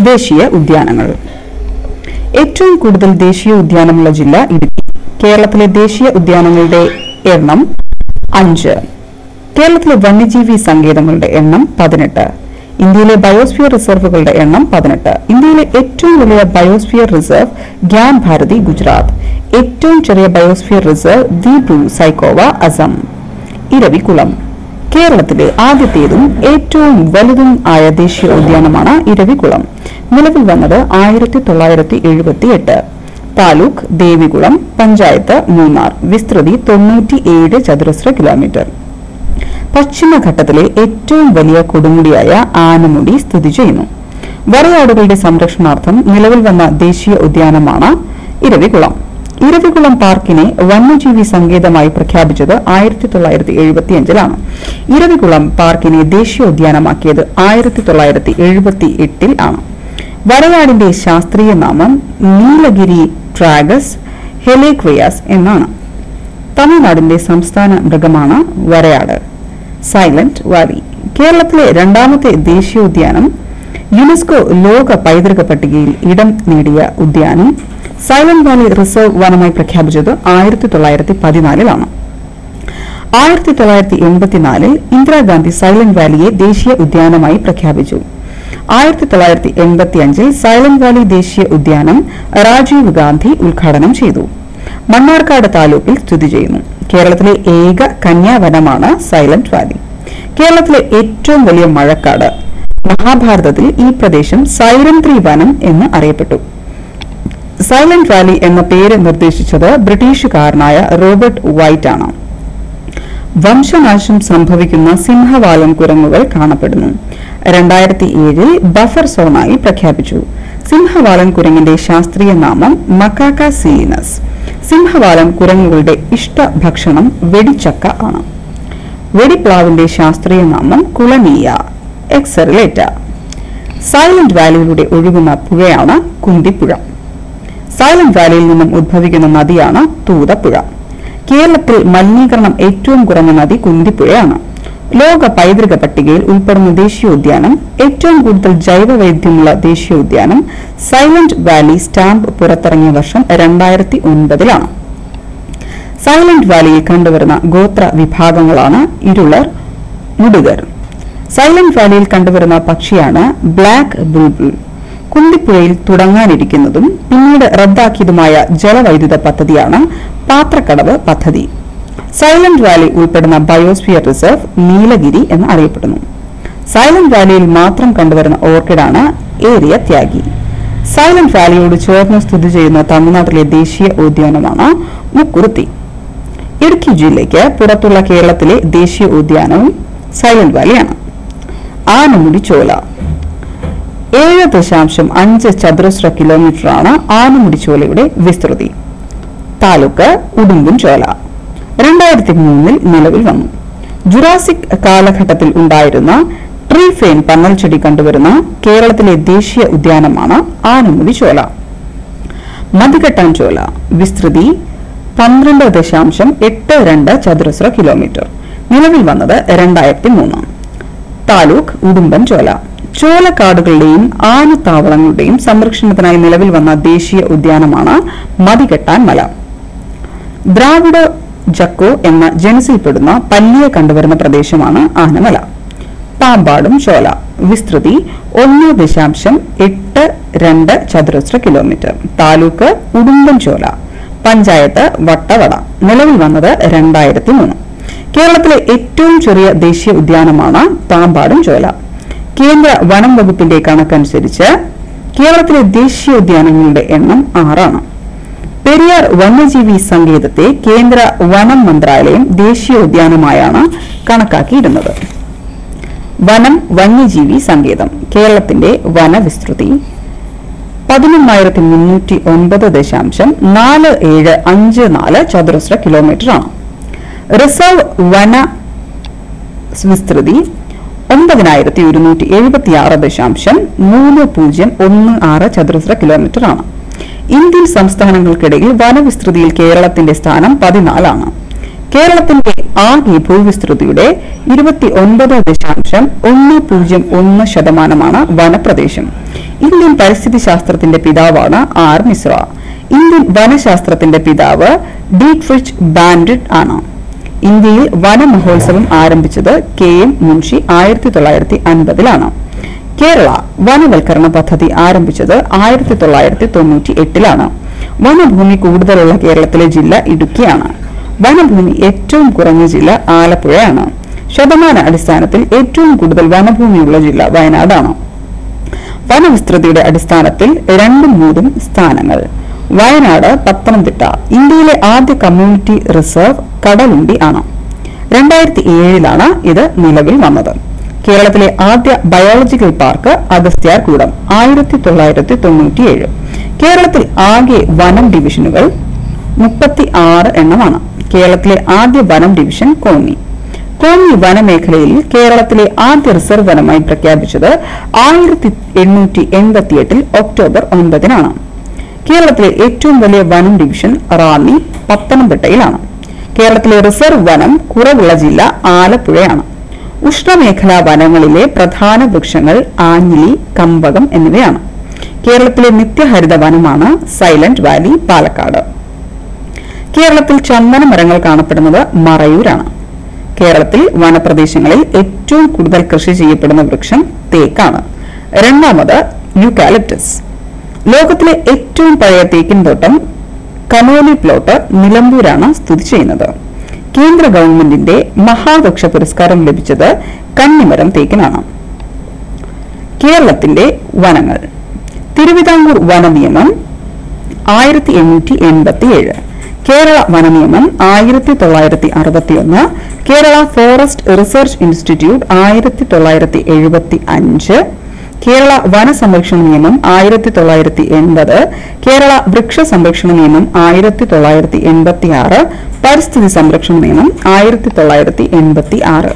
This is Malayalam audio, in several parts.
ദേശീയ ഉദ്യാനങ്ങൾ. ഏറ്റവും കൂടുതൽ ദേശീയ ഉദ്യാനമുള്ള ജില്ല ഇടുക്കി. കേരളത്തിലെ ദേശീയ ഉദ്യാനങ്ങളുടെ എണ്ണം അഞ്ച്. കേരളത്തിലെ വന്യജീവി സങ്കേതങ്ങളുടെ എണ്ണം പതിനെട്ട്. ഇന്ത്യയിലെ ബയോസ്ഫിയർ റിസർവുകളുടെ എണ്ണം പതിനെട്ട്. ഇന്ത്യയിലെ ഏറ്റവും വലിയ ബയോസ്ഫിയർ റിസർവ് ഗ്യാൻ ഭാരതി ഗുജറാത്ത്. ഏറ്റവും ചെറിയ ബയോസ്ഫിയർ റിസർവ് ദീബ്രു സൈക്കോവ അസം. ഇരവികുളം. കേരളത്തിലെ ആദ്യത്തേതും ഏറ്റവും വലുതും ആയ ദേശീയ ഉദ്യാനമാണ് ഇരവികുളം. നിലവിൽ വന്നത് ആയിരത്തി തൊള്ളായിരത്തി എഴുപത്തി എട്ട് താലൂക്ക് ദേവികുളം പഞ്ചായത്ത് മൂന്നാർ വിസ്തൃതി തൊണ്ണൂറ്റിയേഴ് ചതുരശ്ര കിലോമീറ്റർ. പശ്ചിമഘട്ടത്തിലെ ഏറ്റവും വലിയ കൊടുമുടിയായ ആനമുടി സ്ഥിതി ചെയ്യുന്നു. വരയാടുകളുടെ സംരക്ഷണാർത്ഥം നിലവിൽ വന്ന ദേശീയ ഉദ്യാനമാണ് ഇരവികുളം. ഇരവികുളം പാർക്കിനെ വന്യജീവി സങ്കേതമായി പ്രഖ്യാപിച്ചത് ആയിരത്തി തൊള്ളായിരത്തി എഴുപത്തിയഞ്ചിലാണ് ഇരവികുളം പാർക്കിനെ ദേശീയോദ്യാനമാക്കിയത് ആയിരത്തി തൊള്ളായിരത്തി എഴുപത്തി എട്ടിൽ ആണ്. വരയാടിന്റെ ശാസ്ത്രീയ നാമം നീലഗിരി ട്രാഗസ് ഹെലേക്വയാസ് എന്നാണ്. തമിഴ്നാടിന്റെ സംസ്ഥാന മൃഗമാണ് വരയാട്. Silent Valley. കേരളത്തിലെ രണ്ടാമത്തെ ദേശീയോദ്യാനം യുനെസ്കോ ലോക പൈതൃക പട്ടികയിൽ ഇടം നേടിയ ഉദ്യാനം സൈലന്റ് വാലി റിസർവ് വനമായി പ്രഖ്യാപിച്ചത് ആയിരത്തി തൊള്ളായിരത്തി പതിനാലിലാണ് ആയിരത്തി തൊള്ളായിരത്തി എൺപത്തിനാലിൽ ഇന്ദിരാഗാന്ധി സൈലന്റ് വാലിയെ ദേശീയ ഉദ്യാനമായി പ്രഖ്യാപിച്ചു. ആയിരത്തി തൊള്ളായിരത്തി എൺപത്തി അഞ്ചിൽ സൈലന്റ് വാലി ദേശീയ ഉദ്യാനം രാജീവ് ഗാന്ധി ഉദ്ഘാടനം ചെയ്തു. മണ്ണാർക്കാട് താലൂക്കിൽ സ്ഥിതി ചെയ്യുന്നു. കേരളത്തിലെ ഏക കന്യാവനമാണ് സൈലന്റ് വാലി. കേരളത്തിലെ ഏറ്റവും വലിയ മഴക്കാട് മഹാഭാരതത്തിൽ ഈ പ്രദേശം സൈലന്ത്രി വനം എന്ന് അറിയപ്പെട്ടു. സൈലന്റ് വാലി എന്ന പേര് നിർദ്ദേശിച്ചത് ബ്രിട്ടീഷുകാരനായ റോബർട്ട് വൈറ്റ് ആണ് വംശനാശം സംഭവിക്കുന്ന സിംഹവാലം കുരങ്ങുകൾ കാണപ്പെടുന്നു. രണ്ടായിരത്തി ഏഴിൽ ബഫർ സോണായി പ്രഖ്യാപിച്ചു. സിംഹവാലൻ കുരങ്ങിന്റെ ശാസ്ത്രീയ നാമം മക്കാക്ക സീനസ് സിംഹവാലം കുരങ്ങുകളുടെ ഇഷ്ട ഭക്ഷണം വെടിച്ചക്ക ആണ്. വെടിപ്ലാവിന്റെ ശാസ്ത്രീയ നാമം കുളനീയ എക്സറിലേറ്റ. സൈലന്റ് വാലിയിലൂടെ ഒഴുകുന്ന പുഴയാണ് കുന്തിപ്പുഴ. സൈലന്റ് വാലിയിൽ നിന്നും ഉദ്ഭവിക്കുന്ന നദിയാണ് തൂതപ്പുഴ. കേരളത്തിൽ മലിനീകരണം ഏറ്റവും കുറഞ്ഞ നദി കുന്തിപ്പുഴയാണ്. ലോക പൈതൃക പട്ടികയിൽ ഉൾപ്പെടുന്ന ദേശീയോദ്യാനം ഏറ്റവും കൂടുതൽ ജൈവവൈദ്യമുള്ള ദേശീയോദ്യാനം സൈലന്റ് വാലി സ്റ്റാമ്പ് പുറത്തിറങ്ങിയ വർഷം രണ്ടായിരത്തി ഒൻപതിലാണ് സൈലന്റ് വാലിയിൽ കണ്ടുവരുന്ന ഗോത്ര വിഭാഗങ്ങളാണ് ഇരുളർ മുടുകർ. സൈലന്റ് വാലിയിൽ കണ്ടുവരുന്ന പക്ഷിയാണ് ബ്ലാക്ക് ബുൾബുൾ. കുന്തിപ്പുഴയിൽ തുടങ്ങാനിരിക്കുന്നതും പിന്നീട് റദ്ദാക്കിയതുമായ ജലവൈദ്യുത പദ്ധതിയാണ് പാത്രക്കടവ് പദ്ധതി. സൈലന്റ് വാലി ഉൾപ്പെടുന്ന ബയോസ്ഫിയർ റിസർവ് നീലഗിരി എന്ന് അറിയപ്പെടുന്നു. സൈലന്റ് വാലിയിൽ മാത്രം കണ്ടുവരുന്ന ഓർക്കിഡാണ് ഏരിയ ത്യാഗി. സൈലന്റ് വാലിയോട് ചേർന്ന് സ്ഥിതി ചെയ്യുന്ന തമിഴ്നാട്ടിലെ ദേശീയ ഉദ്യാനമാണ് മുക്കുരുത്തി ഇടുക്കി ജില്ലയ്ക്ക് പുറത്തുള്ള കേരളത്തിലെ ദേശീയ ഉദ്യാനവും സൈലന്റ് വാലിയാണ്. ആനമുടി ചോല. ഏഴ് ദശാംശം അഞ്ച് ചതുരശ്ര കിലോമീറ്ററാണ് ആനമുടി ചോലയുടെ വിസ്തൃതി. താലൂക്ക് ഉടുമ്പൻ ചോല. രണ്ടായിരത്തി മൂന്നിൽ നിലവിൽ വന്നു. ജുറാസിക് കാലഘട്ടത്തിൽ ഉണ്ടായിരുന്ന ട്രീ ഫെയിൻ പന്നൽ ചെടി കണ്ടുവരുന്ന കേരളത്തിലെ ദേശീയ ഉദ്യാനമാണ് ആനമുടി ചോല. മതികെട്ടാൻ ചോല വിസ്തൃതി പന്ത്രണ്ട് ദശാംശം എട്ട് രണ്ട് ചതുരശ്ര കിലോമീറ്റർ. നിലവിൽ വന്നത് രണ്ടായിരത്തി മൂന്ന് താലൂക്ക് ഉടുമ്പൻ ചോല. ചോലക്കാടുകളുടെയും ആനത്താവളങ്ങളുടെയും സംരക്ഷണത്തിനായി നിലവിൽ വന്ന ദേശീയ ഉദ്യാനമാണ് മതികെട്ടാൻ മല. ദ്രാവിഡ ജക്കോ എന്ന ജനസിൽപ്പെടുന്ന പല്ലിയെ കണ്ടുവരുന്ന പ്രദേശമാണ് ആനമല. പാമ്പാടും ചോല വിസ്തൃതി ഒന്ന് ദശാംശം എട്ട് രണ്ട് ചതുരശ്ര കിലോമീറ്റർ. താലൂക്ക് ഉടുമ്പൻചോല പഞ്ചായത്ത് വട്ടവട നിലവിൽ വന്നത് രണ്ടായിരത്തി മൂന്ന് കേരളത്തിലെ ഏറ്റവും ചെറിയ ദേശീയ ഉദ്യാനമാണ് പാമ്പാടും ചോല. കേന്ദ്ര വനം വകുപ്പിന്റെ കണക്കനുസരിച്ച് കേരളത്തിലെ ദേശീയ ഉദ്യാനങ്ങളുടെ എണ്ണം ആറാണ്. പെരിയാർ വന്യജീവി സങ്കേതത്തെ കേന്ദ്ര വനം മന്ത്രാലയം ദേശീയോദ്യാനമായാണ് കണക്കാക്കിയിരുന്നത് വനം വന്യജീവി സങ്കേതം കേരളത്തിന്റെ വനവിസ്തൃതി. പതിനൊന്നായിരത്തി മുന്നൂറ്റി ഒൻപത് ദശാംശം നാല് ഏഴ് അഞ്ച് നാല് ചതുരശ്ര കിലോമീറ്റർ ആണ് റിസർവ് വന വിസ്തൃതി ഒമ്പതിനായിരത്തി ഒരുന്നൂറ്റി എഴുപത്തി ആറ് ദശാംശം മൂന്ന് പൂജ്യം ഒന്ന് ആറ് ചതുരശ്ര കിലോമീറ്റർ ആണ് ഇന്ത്യൻ സംസ്ഥാനങ്ങൾക്കിടയിൽ വനവിസ്തൃതിയിൽ കേരളത്തിന്റെ സ്ഥാനം പതിനാലാണ്. കേരളത്തിന്റെ ആകെ ഭൂവിസ്തൃതിയുടെ ഇരുപത്തി ഒൻപത് ദശാംശം ഒന്ന് പൂജ്യം ഒന്ന് ശതമാനമാണ് വനപ്രദേശം. ഇന്ത്യൻ പരിസ്ഥിതി ശാസ്ത്രത്തിന്റെ പിതാവാണ് ആർ. മിശ്ര. ഇന്ത്യൻ വനശാസ്ത്രത്തിന്റെ പിതാവ് ഡീഫ്രിച്ച് ബാൻഡിറ്റ് ആണ്. ഇന്ത്യയിൽ വനമഹോത്സവം ആരംഭിച്ചത് കെ. എം. മുൻഷി ആയിരത്തി തൊള്ളായിരത്തി അൻപതിലാണ് കേരള വനവൽക്കരണ പദ്ധതി ആരംഭിച്ചത് ആയിരത്തി തൊള്ളായിരത്തി തൊണ്ണൂറ്റി എട്ടിലാണ് വനഭൂമി കൂടുതലുള്ള കേരളത്തിലെ ജില്ല ഇടുക്കിയാണ്. വനഭൂമി ഏറ്റവും കുറഞ്ഞ ജില്ല ആലപ്പുഴയാണ്. ശതമാന അടിസ്ഥാനത്തിൽ ഏറ്റവും കൂടുതൽ വനഭൂമിയുള്ള ജില്ല വയനാടാണ്. വനവിസ്തൃതിയുടെ അടിസ്ഥാനത്തിൽ രണ്ടും മൂന്നും സ്ഥാനങ്ങൾ. വയനാട് പത്തനംതിട്ട ഇന്ത്യയിലെ ആദ്യ കമ്മ്യൂണിറ്റി റിസർവ് കടലുണ്ടി ആണ്. രണ്ടായിരത്തി ഏഴിലാണ് ഇത് നിലവിൽ വന്നത്. കേരളത്തിലെ ആദ്യ ബയോളജിക്കൽ പാർക്ക് അഗസ്ത്യാർകൂടം ആയിരത്തി തൊള്ളായിരത്തി തൊണ്ണൂറ്റിയേഴ് കേരളത്തിൽ ആകെ വനം ഡിവിഷനുകൾ മുപ്പത്തി ആറ് എണ്ണമാണ്. കേരളത്തിലെ ആദ്യ വനം ഡിവിഷൻ കോന്നി. കോന്നി വനമേഖലയിൽ കേരളത്തിലെ ആദ്യ റിസർവ് വനമായി പ്രഖ്യാപിച്ചത് ആയിരത്തി എണ്ണൂറ്റി എൺപത്തിയെട്ടിൽ ഒക്ടോബർ ഒൻപതിനാണ്. കേരളത്തിലെ ഏറ്റവും വലിയ വനം ഡിവിഷൻ റാന്നി പത്തനംതിട്ടയിലാണ്. കേരളത്തിലെ റിസർവ് വനം കുറവുള്ള ജില്ല ആലപ്പുഴയാണ്. ഉഷ്ണമേഖലാ വനങ്ങളിലെ പ്രധാന വൃക്ഷങ്ങൾ ആഞ്ഞിലി കമ്പകം എന്നിവയാണ്. കേരളത്തിലെ നിത്യഹരിത വനമാണ് സൈലന്റ് വാലി പാലക്കാട്. കേരളത്തിൽ ചന്ദന മരങ്ങൾ കാണപ്പെടുന്നത് മറയൂരാണ്. കേരളത്തിൽ വനപ്രദേശങ്ങളിൽ ഏറ്റവും കൂടുതൽ കൃഷി ചെയ്യപ്പെടുന്ന വൃക്ഷം തേക്കാണ്. രണ്ടാമത് യൂക്കാലിപ്റ്റസ്. ലോകത്തിലെ ഏറ്റവും പഴയ തേക്കിൻ തോട്ടം കനോലി പ്ലോട്ട് നിലമ്പൂരാണ് സ്ഥിതി ചെയ്യുന്നത്. കേന്ദ്ര ഗവൺമെന്റിന്റെ മഹാവൃക്ഷ പുരസ്കാരം ലഭിച്ചത് കന്നിമരം തേക്കിനാണ്. കേരളത്തിന്റെ വനങ്ങൾ. തിരുവിതാംകൂർ വനനിയമം ആയിരത്തി എണ്ണൂറ്റി എൺപത്തിയേഴ് കേരള വനനിയമം ആയിരത്തി തൊള്ളായിരത്തി അറുപത്തി ഒന്ന് കേരള ഫോറസ്റ്റ് റിസർച്ച് ഇൻസ്റ്റിറ്റ്യൂട്ട് ആയിരത്തി തൊള്ളായിരത്തി എഴുപത്തി അഞ്ച് കേരള വനസംരക്ഷണ നിയമം ആയിരത്തി തൊള്ളായിരത്തി എൺപത് കേരള വൃക്ഷ സംരക്ഷണ നിയമം ആയിരത്തി തൊള്ളായിരത്തി എൺപത്തി ആറ് പരിസ്ഥിതി സംരക്ഷണ നിയമം ആയിരത്തി തൊള്ളായിരത്തി എൺപത്തി ആറ്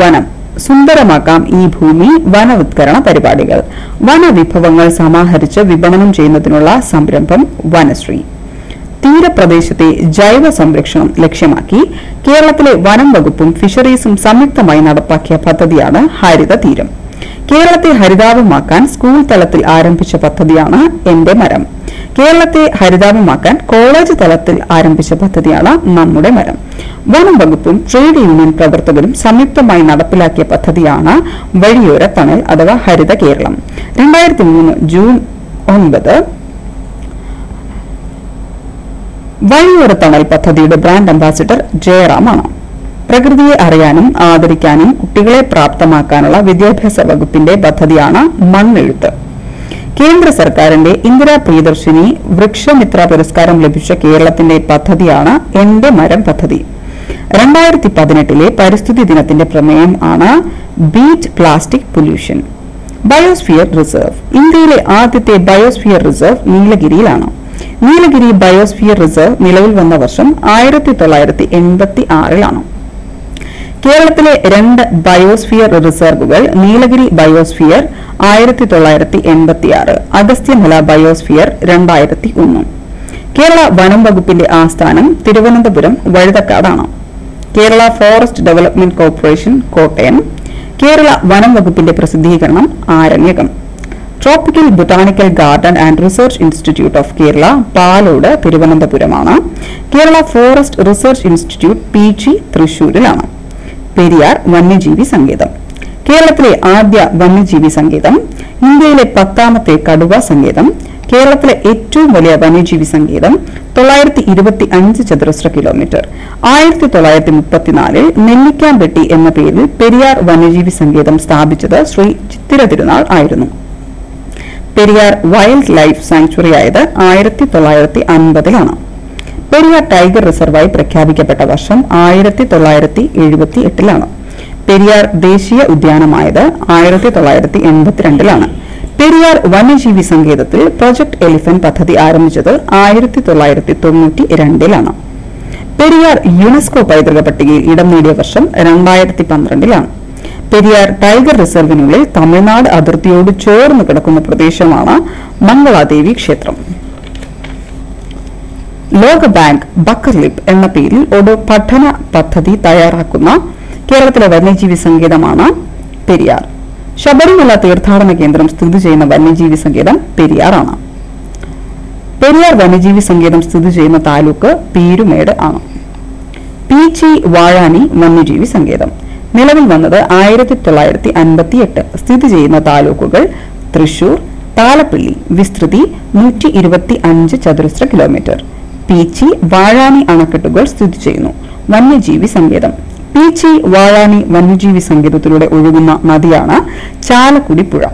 വനം. സുന്ദരമാക്കാം ഈ ഭൂമി വനവത്കരണ പരിപാടികൾ. വനവിഭവങ്ങൾ സമാഹരിച്ച് വിപണനം ചെയ്യുന്നതിനുള്ള സംരംഭം വനശ്രീ. തീരപ്രദേശത്തെ ജൈവ സംരക്ഷണം ലക്ഷ്യമാക്കി കേരളത്തിലെ വനം വകുപ്പും ഫിഷറീസും സംയുക്തമായി നടപ്പാക്കിയ പദ്ധതിയാണ് ഹരിത തീരം കേരളത്തെ ഹരിതാപമാക്കാൻ സ്കൂൾ തലത്തിൽ ആരംഭിച്ച പദ്ധതിയാണ് എന്റെ മരം. കേരളത്തെ ഹരിതാപമാക്കാൻ കോളേജ് തലത്തിൽ ആരംഭിച്ച പദ്ധതിയാണ് നമ്മുടെ മരം. വനം വകുപ്പും ട്രേഡ് യൂണിയൻ പ്രവർത്തകരും സംയുക്തമായി നടപ്പിലാക്കിയ പദ്ധതിയാണ് വഴിയോര തണൽ അഥവാ ഹരിത കേരളം. രണ്ടായിരത്തി മൂന്ന് ജൂൺ ഒൻപത് വഴിയോര തണൽ പദ്ധതിയുടെ ബ്രാൻഡ് അംബാസിഡർ ജയറാമാണ് പ്രകൃതിയെ അറിയാനും ആദരിക്കാനും കുട്ടികളെ പ്രാപ്തമാക്കാനുള്ള വിദ്യാഭ്യാസ വകുപ്പിന്റെ പദ്ധതിയാണ് മണ്ണെഴുത്ത്. കേന്ദ്ര സർക്കാരിന്റെ ഇന്ദിരാ പ്രിയദർശിനി വൃക്ഷമിത്ര പുരസ്കാരം ലഭിച്ച കേരളത്തിന്റെ പദ്ധതിയാണ് എന്റെ മരം പദ്ധതി. രണ്ടായിരത്തി പതിനെട്ടിലെ പരിസ്ഥിതി ദിനത്തിന്റെ പ്രമേയം ആണ് beat plastic pollution. Biosphere reserve. ഇന്ത്യയിലെ ആദ്യത്തെ ബയോസ്ഫിയർ റിസർവ് നീലഗിരിയിലാണ്. നീലഗിരി ബയോസ്ഫിയർ റിസർവ് നിലവിൽ വന്ന വർഷം ആയിരത്തി തൊള്ളായിരത്തി എൺപത്തി ആറിലാണ് കേരളത്തിലെ രണ്ട് ബയോസ്ഫിയർ റിസർവുകൾ നീലഗിരി ബയോസ്ഫിയർ ആയിരത്തി തൊള്ളായിരത്തി എൺപത്തിയാറ് അഗസ്ത്യമല ബയോസ്ഫിയർ രണ്ടായിരത്തി ഒന്ന് കേരള വനം വകുപ്പിന്റെ ആസ്ഥാനം Thiruvananthapuram വഴുതക്കാടാണ്. Kerala forest development corporation Kottayam. Kerala വനം വകുപ്പിന്റെ പ്രസിദ്ധീകരണം Aranyakam. Tropical botanical garden and research institute of Kerala Palode തിരുവനന്തപുരമാണ്. Kerala forest research institute Peechi തൃശൂരിലാണ്. Periyar വന്യജീവി സങ്കേതം. കേരളത്തിലെ ആദ്യ വന്യജീവി സങ്കേതം ഇന്ത്യയിലെ പത്താമത്തെ കടുവ സങ്കേതം കേരളത്തിലെ ഏറ്റവും വലിയ വന്യജീവി സങ്കേതം തൊള്ളായിരത്തി ഇരുപത്തി അഞ്ച് ചതുരശ്ര കിലോമീറ്റർ. ആയിരത്തി തൊള്ളായിരത്തി മുപ്പത്തിനാലിൽ നെല്ലിക്കാമ്പെട്ടി എന്ന പേരിൽ പെരിയാർ വന്യജീവി സങ്കേതം സ്ഥാപിച്ചത് ശ്രീ ചിത്തിര തിരുനാൾ ആയിരുന്നു. പെരിയാർ വൈൽഡ് ലൈഫ് സാങ്ച്വറി ആയത് ആയിരത്തി തൊള്ളായിരത്തി അൻപതിലാണ് പെരിയാർ ടൈഗർ റിസർവായി പ്രഖ്യാപിക്കപ്പെട്ട വർഷം ആയിരത്തി തൊള്ളായിരത്തി എഴുപത്തി എട്ടിലാണ് പെരിയാർ ദേശീയ ഉദ്യാനമായത് ആയിരത്തി തൊള്ളായിരത്തി എൺപത്തിരണ്ടിലാണ് പെരിയാർ വന്യജീവി സങ്കേതത്തിൽ പ്രൊജക്ട് എലിഫന്റ് പദ്ധതി ആരംഭിച്ചത് ആയിരത്തി തൊള്ളായിരത്തി തൊണ്ണൂറ്റി രണ്ടിലാണ് പെരിയാർ യുനെസ്കോ പൈതൃക പട്ടികയിൽ ഇടം നേടിയ വർഷം രണ്ടായിരത്തി പന്ത്രണ്ടിലാണ് പെരിയാർ ടൈഗർ റിസർവിനുള്ളിൽ തമിഴ്നാട് അതിർത്തിയോട് ചേർന്ന് കിടക്കുന്ന പ്രദേശമാണ് മംഗളാദേവി ക്ഷേത്രം. ലോക ബാങ്ക് ബക്കർലിപ്പ് എന്ന പേരിൽ ഒരു പഠന പദ്ധതി തയ്യാറാക്കുന്ന കേരളത്തിലെ വന്യജീവി സങ്കേതമാണ് പെരിയാർ. ശബരിമല തീർത്ഥാടന കേന്ദ്രം സ്ഥിതി ചെയ്യുന്ന വന്യജീവി സങ്കേതം പെരിയാറാണ്. പെരിയാർ വന്യജീവി സങ്കേതം സ്ഥിതി ചെയ്യുന്ന താലൂക്ക് പീരുമേട് ആണ്. പീച്ചി വാഴാനി വന്യജീവി സങ്കേതം. നിലവിൽ വന്നത് ആയിരത്തി തൊള്ളായിരത്തി അൻപത്തി എട്ട് സ്ഥിതി ചെയ്യുന്ന താലൂക്കുകൾ തൃശൂർ താലപ്പള്ളി വിസ്തൃതി നൂറ്റി ഇരുപത്തി അഞ്ച് ചതുരശ്ര കിലോമീറ്റർ. പീച്ചി വാഴാനി അണക്കെട്ടുകൾ സ്ഥിതി ചെയ്യുന്നു. വന്യജീവി സങ്കേതം. പീച്ചി വാഴാനി വന്യജീവി സങ്കേതത്തിലൂടെ ഒഴുകുന്ന നദിയാണ് ചാലക്കുടി പുഴ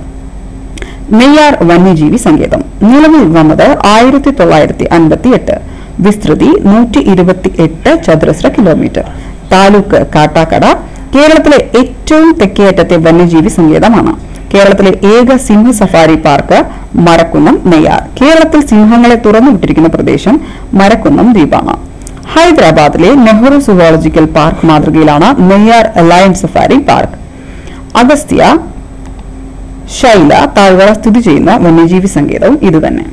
നെയ്യാർ വന്യജീവി സങ്കേതം. നിലവിൽ വന്നത് ആയിരത്തി തൊള്ളായിരത്തി അൻപത്തി എട്ട് വിസ്തൃതി നൂറ്റി ഇരുപത്തി എട്ട് ചതുരശ്ര കിലോമീറ്റർ. താലൂക്ക് കാട്ടാക്കട കേരളത്തിലെ ഏറ്റവും തെക്കേയറ്റത്തെ വന്യജീവി സങ്കേതമാണ്. കേരളത്തിലെ ഏക സിംഹ സഫാരി പാർക്ക് മരക്കുന്നം നെയ്യാർ. കേരളത്തിൽ സിംഹങ്ങളെ തുറന്നുവിട്ടിരിക്കുന്ന പ്രദേശം മരക്കുന്നം ദ്വീപാണ്. ഹൈദരാബാദിലെ Nehru zoological park മാതൃകയിലാണ് Neyyar lion safari park. Agasthya Shaila താഴ്വര സ്ഥിതി ചെയ്യുന്ന വന്യജീവി സങ്കേതവും ഇതുതന്നെ.